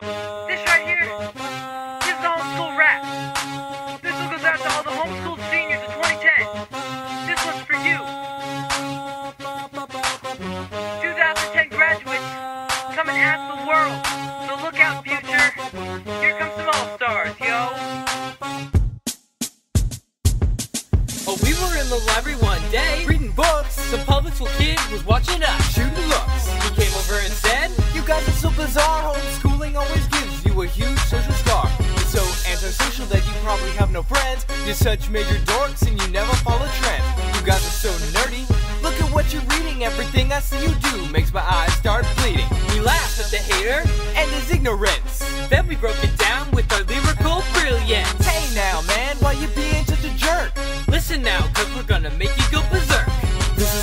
This right here, is the homeschool rap. This one goes out to all the homeschooled seniors of 2010. This one's for you. 2010 graduates, come and ask the world. So look out, future. Here comes some all-stars, yo. Oh, we were in the library one day, reading books. Some public school kid was watching us, shooting looks. He came over and said, You guys are so bizarre. Homeschooling oh, no friends. You're such major dorks and you never follow trends. You guys are so nerdy. Look at what you're reading. Everything I see you do makes my eyes start bleeding. We laughed at the hater, And his ignorance. then we broke it down with our lyrical brilliance. Hey now, man, why you being such a jerk? Listen now, cause we're gonna make you go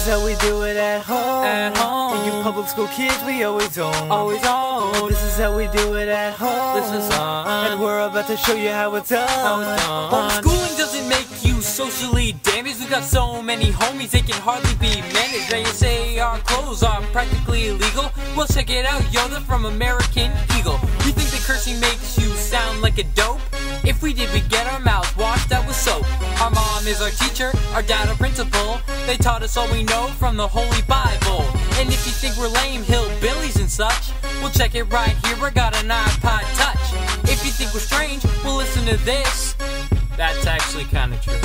how we do it at home. At home. And you public school kids, we always own. Always on. This is how we do it at home. This is on. And we're about to show you how it's done. How it's done. Homeschooling doesn't make you socially damaged. We got so many homies, they can hardly be managed. Now you say our clothes are practically illegal. Well, check it out, yo, they're from American Eagle. You think that cursing makes you sound like a dope? If we did, we'd get our mouths mom is our teacher, our dad our principal. They taught us all we know from the Holy Bible. And if you think we're lame hillbillies and such, we'll check it right here, I got an iPod Touch. If you think we're strange, we'll listen to this. That's actually kind of true.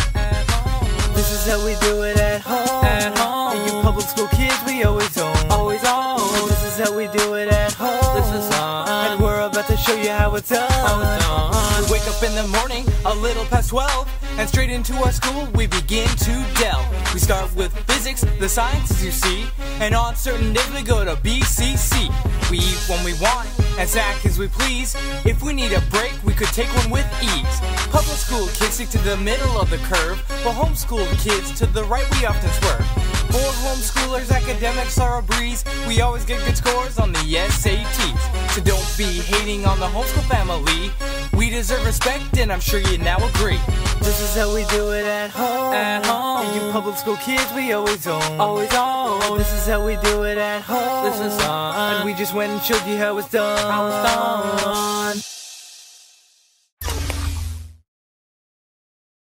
This is how we do it at home. At home. And you public school kids, we always own. Always on. This is how we do it at home. This is on. And we're about to show you how it's done. How it's done. We wake up in the morning, a little past 12, and straight into our school we begin to delve. We start with physics, the sciences you see, and on certain days we go to BCC. We eat when we want, and snack as we please. If we need a break, we could take one with ease. Public school kids stick to the middle of the curve, but homeschool kids to the right we often swerve. For homeschoolers, academics are a breeze. We always get good scores on the SATs. So don't be hating on the homeschool family. We deserve respect, and I'm sure you now agree. This is how we do it at home. At home. And you public school kids, we always own. Always on. This is how we do it at home. This is on. And we just went and showed you how it's done. How it's done.